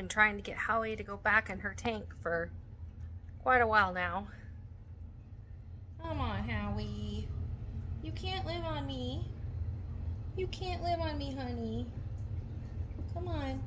Been trying to get Howie to go back in her tank for quite a while now. Come on, Howie. You can't live on me. You can't live on me, honey. Come on.